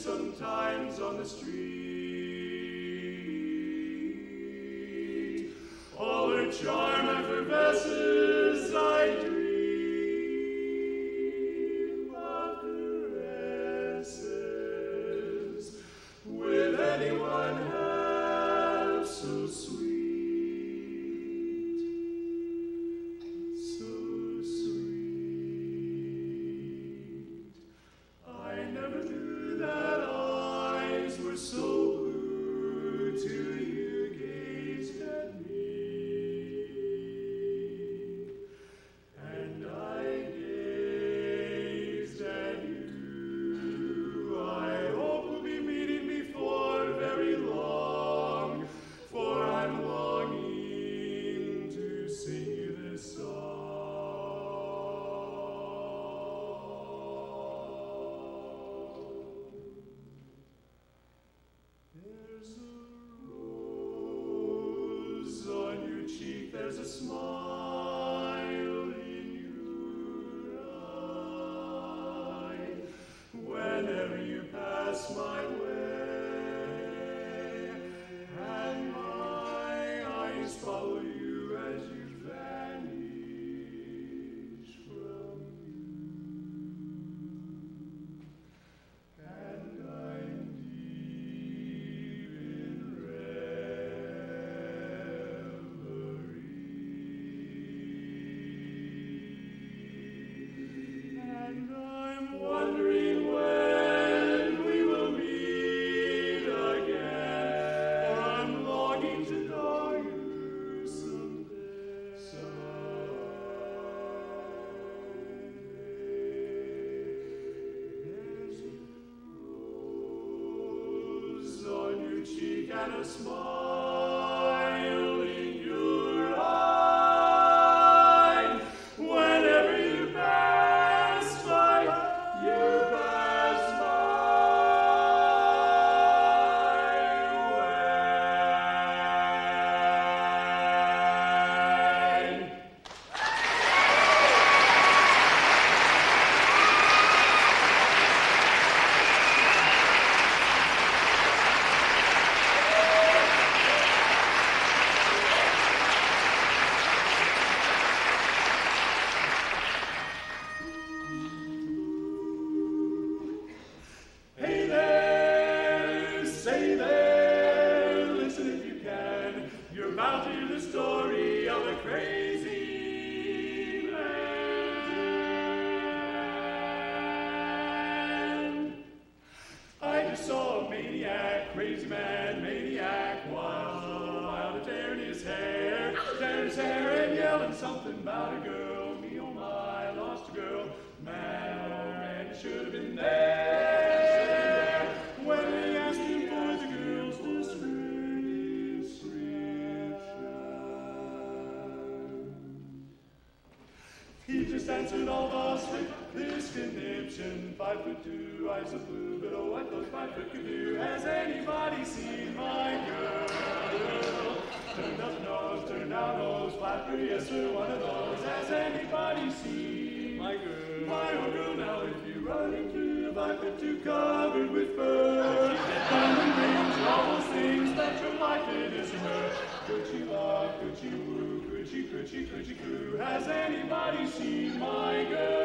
sometimes on the street. Christmas. something about a girl, me oh my, lost girl. Man, oh man, should have been there. When he asked him for the girl's description, he just answered all the with this conniption. Five foot two, eyes of blue, but oh, what those five foot could do. Has anybody seen my girl? I'd one of those as anybody seen. My girl, my own girl, now if you run into a viper too covered with fur, diamond rings, all those things that your life it is worth. Could she love? Could she woo? Could she? Could she? Could she coo? Has anybody seen my girl?